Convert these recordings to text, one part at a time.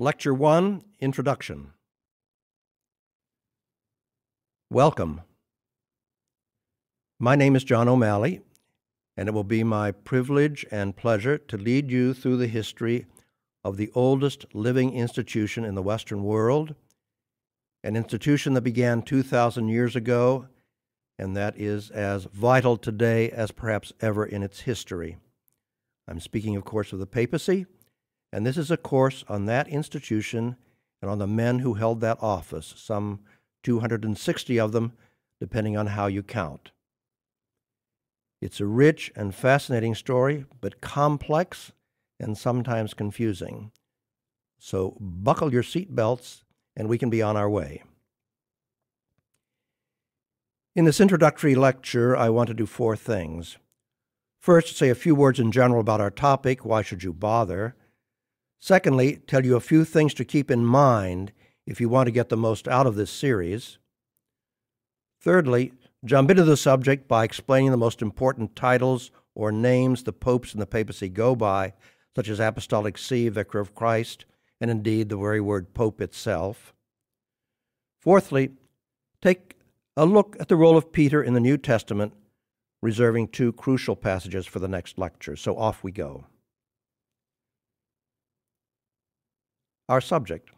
Lecture 1 Introduction. Welcome. My name is John O'Malley, and it will be my privilege and pleasure to lead you through the history of the oldest living institution in the Western world, an institution that began 2,000 years ago and that is as vital today as perhaps ever in its history. I'm speaking, of course, of the papacy, and this is a course on that institution and on the men who held that office, some 260 of them, depending on how you count. It's a rich and fascinating story, but complex and sometimes confusing. So buckle your seatbelts and we can be on our way. In this introductory lecture, I want to do four things. First, say a few words in general about our topic, why should you bother? Secondly, tell you a few things to keep in mind if you want to get the most out of this series. Thirdly, jump into the subject by explaining the most important titles or names the popes and the papacy go by, such as Apostolic See, Vicar of Christ, and indeed the very word pope itself. Fourthly, take a look at the role of Peter in the New Testament, reserving two crucial passages for the next lecture. So off we go. Our subject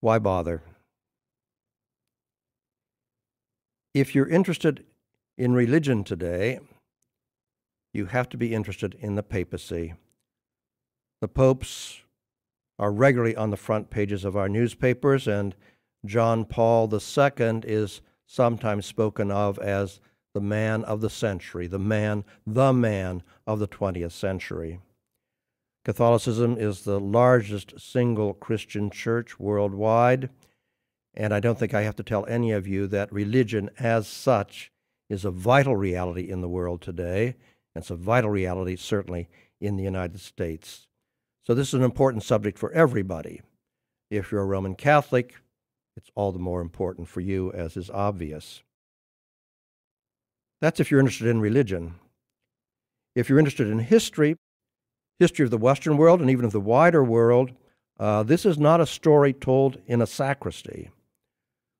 Why bother? If you're interested in religion today, you have to be interested in the papacy. The popes are regularly on the front pages of our newspapers, and John Paul II is sometimes spoken of as the man of the century, the man, the man of the 20th century. Catholicism is the largest single Christian church worldwide, and I don't think I have to tell any of you that religion as such is a vital reality in the world today. And it's a vital reality, certainly, in the United States. So, this is an important subject for everybody. If you're a Roman Catholic, it's all the more important for you, as is obvious. That's if you're interested in religion. If you're interested in history, history of the Western world and even of the wider world, uh, this is not a story told in a sacristy.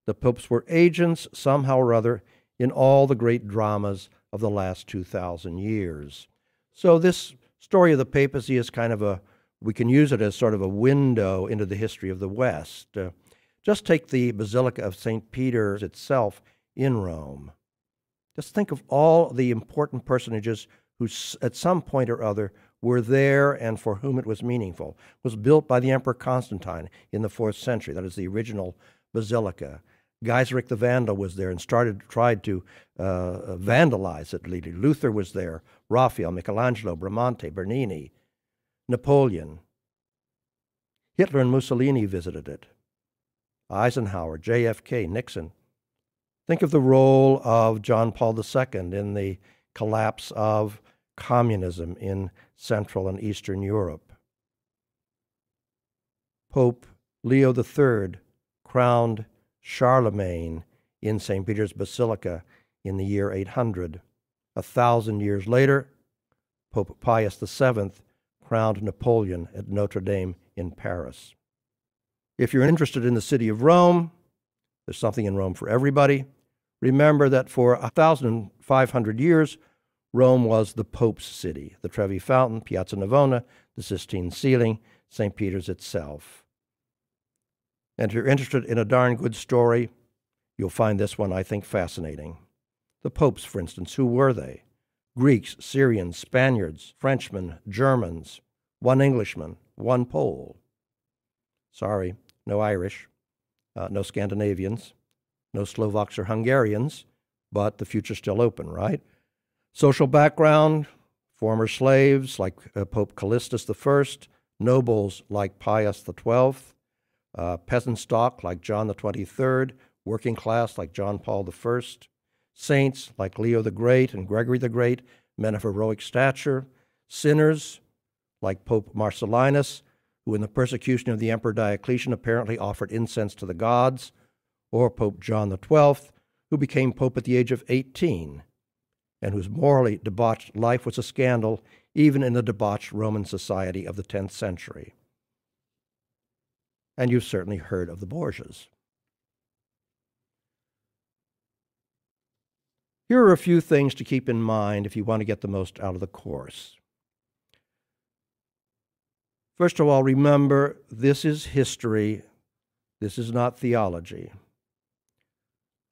The popes were agents, somehow or other, in all the great dramas of the last 2,000 years. So, this story of the papacy is kind of a, we can use it as sort of a window into the history of the West. Uh, just take the Basilica of St. Peter's itself in Rome. Just think of all the important personages who, at some point or other, were there and for whom it was meaningful. Was built by the Emperor Constantine in the fourth century. That is the original basilica. Gaiseric the Vandal was there and started tried to uh, vandalize it. Luther was there. Raphael, Michelangelo, Bramante, Bernini, Napoleon. Hitler and Mussolini visited it. Eisenhower, JFK, Nixon. Think of the role of John Paul II in the collapse of communism in Central and Eastern Europe. Pope Leo III crowned Charlemagne in St. Peter's Basilica in the year 800. A thousand years later, Pope Pius VII crowned Napoleon at Notre Dame in Paris. If you're interested in the city of Rome, there's something in Rome for everybody. Remember that for 1,500 years, Rome was the Pope's city the Trevi Fountain, Piazza Navona, the Sistine ceiling, St. Peter's itself. And if you're interested in a darn good story, you'll find this one, I think, fascinating. The popes, for instance, who were they? Greeks, Syrians, Spaniards, Frenchmen, Germans, one Englishman, one Pole. Sorry, no Irish, uh, no Scandinavians, no Slovaks or Hungarians, but the future's still open, right? Social background former slaves like uh, Pope Callistus I, nobles like Pius XII, uh, peasant stock like John XXIII, working class like John Paul I, saints like Leo the Great and Gregory the Great, men of heroic stature, sinners like Pope Marcellinus, who in the persecution of the Emperor Diocletian apparently offered incense to the gods, or Pope John XII, who became Pope at the age of 18, and whose morally debauched life was a scandal even in the debauched Roman society of the 10th century. and you've certainly heard of the Borgias. Here are a few things to keep in mind if you want to get the most out of the course. First of all, remember this is history, this is not theology.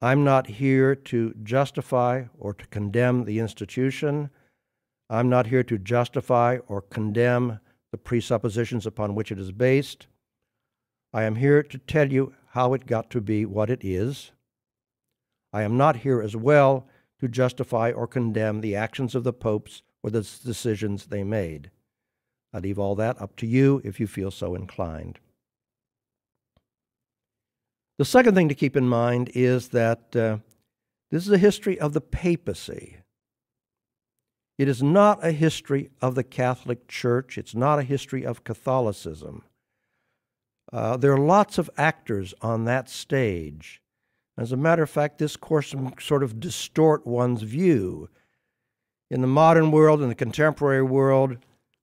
I'm not here to justify or to condemn the institution. I'm not here to justify or condemn the presuppositions upon which it is based. I am here to tell you how it got to be what it is. I am not here as well to justify or condemn the actions of the popes or the decisions they made. I leave all that up to you if you feel so inclined. The second thing to keep in mind is that uh, this is a history of the papacy. It is not a history of the Catholic Church. It's not a history of Catholicism. Uh, there are lots of actors on that stage. As a matter of fact, this course sort of distort one's view. In the modern world, in the contemporary world,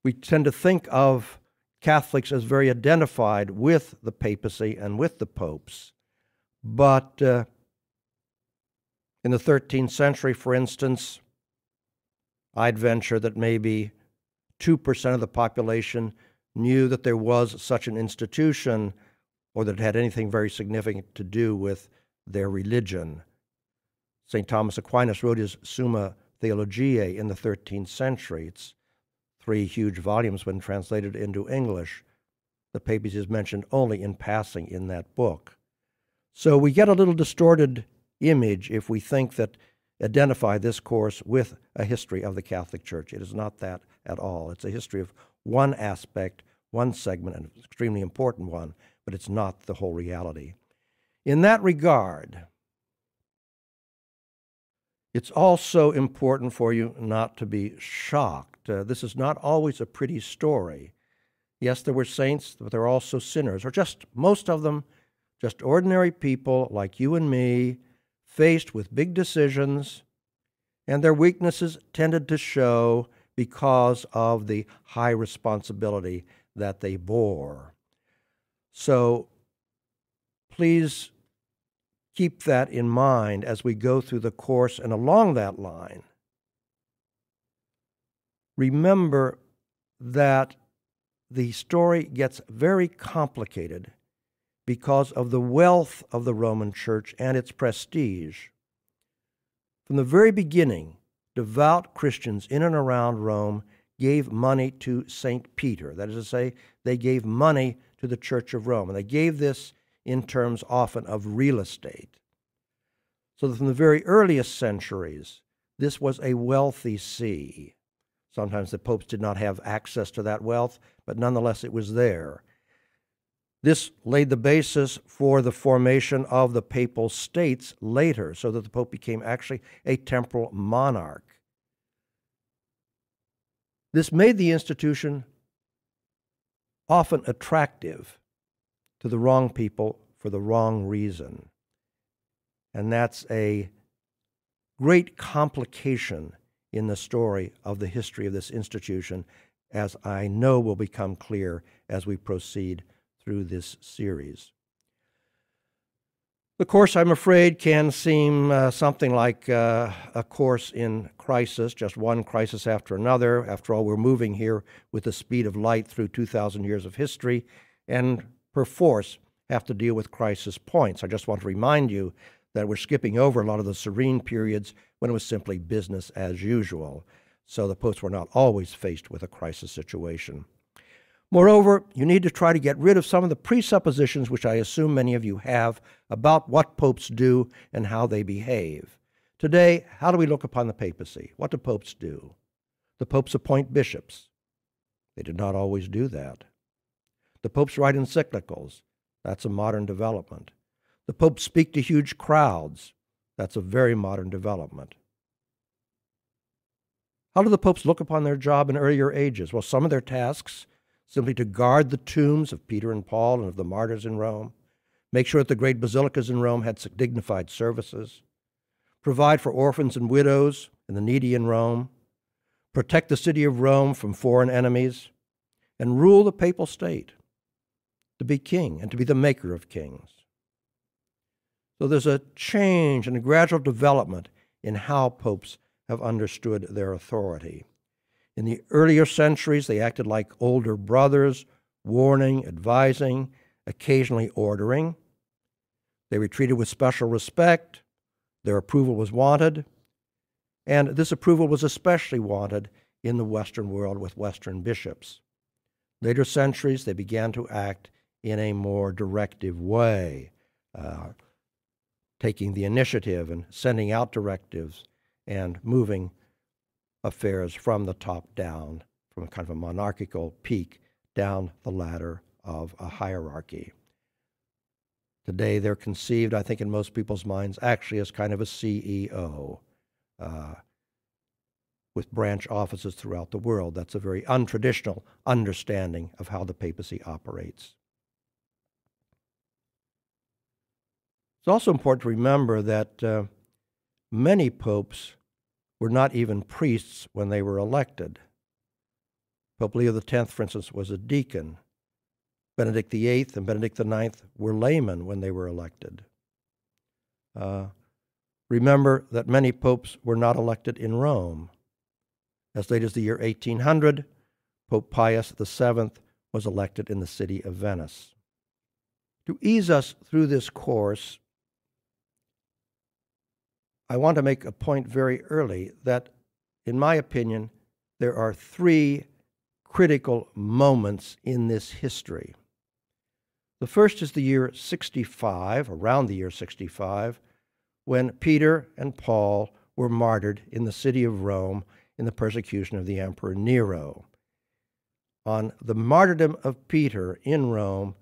we tend to think of Catholics as very identified with the papacy and with the popes. But uh, in the 13th century, for instance, I'd venture that maybe 2% of the population knew that there was such an institution or that it had anything very significant to do with their religion. St. Thomas Aquinas wrote his Summa Theologiae in the 13th century. It's three huge volumes when translated into English. The papacy is mentioned only in passing in that book. So we get a little distorted image if we think that identify this course with a history of the Catholic Church. It is not that at all. It's a history of one aspect, one segment, an extremely important one, but it's not the whole reality. In that regard, it's also important for you not to be shocked. Uh, this is not always a pretty story. Yes, there were saints, but there are also sinners, or just most of them just ordinary people like you and me, faced with big decisions, and their weaknesses tended to show because of the high responsibility that they bore. So please keep that in mind as we go through the course and along that line. Remember that the story gets very complicated because of the wealth of the Roman Church and its prestige. From the very beginning, devout Christians in and around Rome gave money to St. Peter. That is to say, they gave money to the Church of Rome. And they gave this in terms often of real estate. So that from the very earliest centuries, this was a wealthy see. Sometimes the popes did not have access to that wealth, but nonetheless it was there. This laid the basis for the formation of the papal states later, so that the Pope became actually a temporal monarch. This made the institution often attractive to the wrong people for the wrong reason. And that's a great complication in the story of the history of this institution, as I know will become clear as we proceed through this series. The course, I'm afraid, can seem uh, something like uh, a course in crisis, just one crisis after another. After all, we're moving here with the speed of light through 2,000 years of history, and perforce have to deal with crisis points. I just want to remind you that we're skipping over a lot of the serene periods when it was simply business as usual. So the popes were not always faced with a crisis situation. Moreover, you need to try to get rid of some of the presuppositions which I assume many of you have about what popes do and how they behave. Today, how do we look upon the papacy? What do popes do? The popes appoint bishops. They did not always do that. The popes write encyclicals. That's a modern development. The popes speak to huge crowds. That's a very modern development. How do the popes look upon their job in earlier ages? Well, some of their tasks simply to guard the tombs of Peter and Paul and of the martyrs in Rome, make sure that the great basilicas in Rome had dignified services, provide for orphans and widows and the needy in Rome, protect the city of Rome from foreign enemies, and rule the papal state. to be king and to be the maker of kings. So there's a change and a gradual development in how popes have understood their authority. In the earlier centuries, they acted like older brothers, warning, advising, occasionally ordering. They were treated with special respect. Their approval was wanted. And this approval was especially wanted in the Western world with Western bishops. Later centuries, they began to act in a more directive way, uh, taking the initiative and sending out directives and moving affairs from the top down, from a kind of a monarchical peak down the ladder of a hierarchy. Today, they're conceived, I think, in most people's minds, actually as kind of a CEO uh, with branch offices throughout the world. That's a very untraditional understanding of how the papacy operates. It's also important to remember that uh, many popes were not even priests when they were elected. Pope Leo X, for instance, was a deacon. Benedict VIII and Benedict IX were laymen when they were elected. Uh, remember that many popes were not elected in Rome. As late as the year 1800, Pope Pius VII was elected in the city of Venice. To ease us through this course, I want to make a point very early that, in my opinion, there are three critical moments in this history. The first is the year 65, around the year 65, when Peter and Paul were martyred in the city of Rome in the persecution of the Emperor Nero. On the martyrdom of Peter in Rome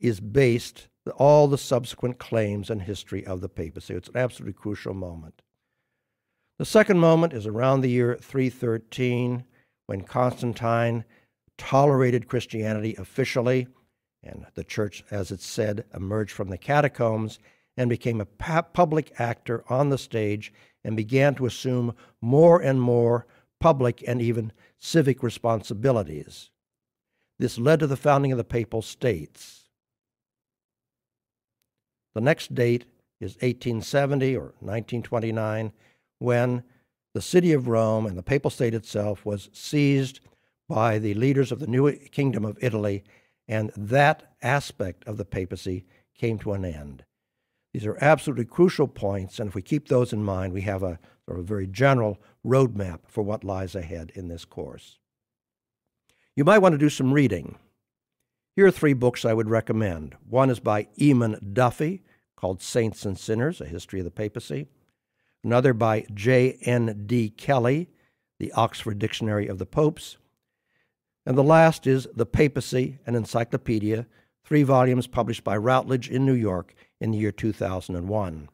is based all the subsequent claims and history of the papacy. It's an absolutely crucial moment. The second moment is around the year 313 when Constantine tolerated Christianity officially, and the church, as it's said, emerged from the catacombs and became a public actor on the stage and began to assume more and more public and even civic responsibilities. This led to the founding of the Papal States. The next date is 1870 or 1929, when the city of Rome and the Papal State itself was seized by the leaders of the new kingdom of Italy, and that aspect of the papacy came to an end. These are absolutely crucial points, and if we keep those in mind, we have a sort of a very general roadmap for what lies ahead in this course. You might want to do some reading. Here are three books I would recommend. One is by Eamon Duffy, called Saints and Sinners A History of the Papacy. Another by J.N.D. Kelly, The Oxford Dictionary of the Popes. And the last is The Papacy, an Encyclopedia, three volumes published by Routledge in New York in the year 2001.